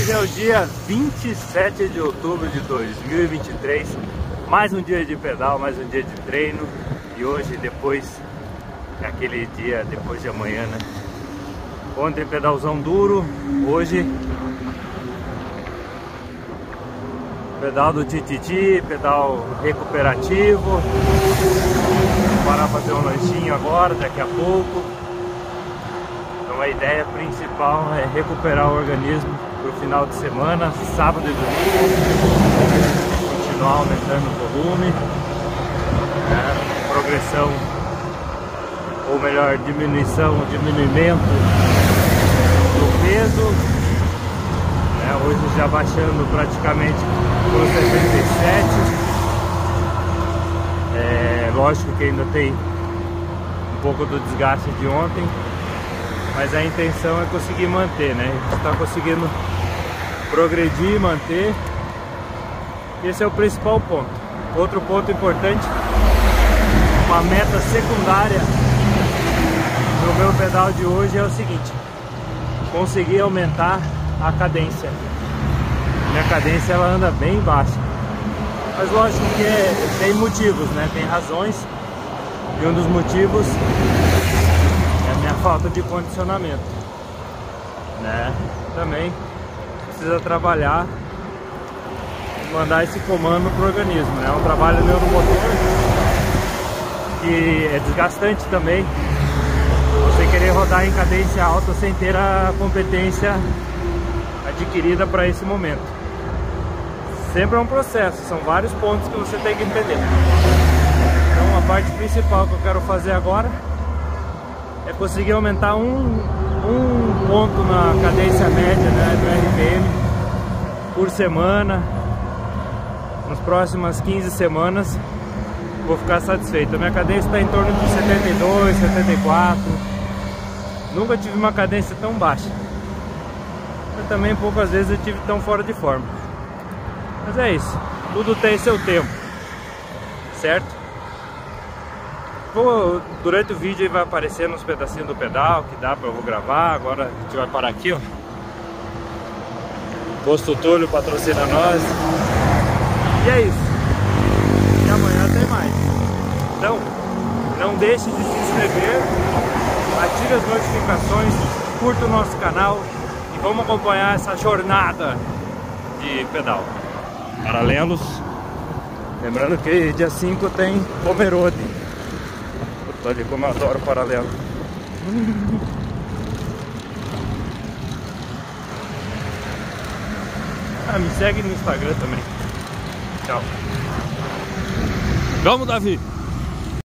Hoje é o dia 27 de outubro de 2023 Mais um dia de pedal, mais um dia de treino. E hoje depois, é aquele dia depois de amanhã, né? Ontem pedalzão duro, hoje Pedal do Tititi, pedal recuperativo. Vou parar fazer um lanchinho agora, daqui a pouco. Então a ideia principal é recuperar o organismo para o final de semana, sábado e domingo, continuar aumentando o volume, né? progressão, ou melhor, diminuição, diminuimento do peso, né? hoje já baixando praticamente para os 77, é, lógico que ainda tem um pouco do desgaste de ontem, mas a intenção é conseguir manter, né? A gente está conseguindo progredir, manter. Esse é o principal ponto. Outro ponto importante, uma meta secundária no meu pedal de hoje é o seguinte, conseguir aumentar a cadência. Minha cadência ela anda bem baixa. Mas lógico que é, tem motivos, né? Tem razões. E um dos motivos minha falta de condicionamento. Né? Também precisa trabalhar e mandar esse comando pro organismo, né? Um trabalho neuromotor que é desgastante também. Você querer rodar em cadência alta sem ter a competência adquirida para esse momento. Sempre é um processo, são vários pontos que você tem que entender. Então a parte principal que eu quero fazer agora é conseguir aumentar um, um ponto na cadência média né, do RPM por semana. Nas próximas 15 semanas vou ficar satisfeito. A minha cadência está em torno de 72, 74. Nunca tive uma cadência tão baixa. Mas também poucas vezes eu tive tão fora de forma. Mas é isso. Tudo tem seu tempo. Certo? Durante o vídeo vai aparecendo uns pedacinhos do pedal que dá pra eu vou gravar. Agora a gente vai parar aqui, ó. Posto Túlio patrocina nós. E é isso. E amanhã tem mais. Então, não deixe de se inscrever, ative as notificações, curta o nosso canal e vamos acompanhar essa jornada de pedal. Paralelos. Lembrando que dia 5 tem Pomerode. Olha como eu adoro paralelo. ah, me segue no Instagram também. Tchau. Vamos, Davi!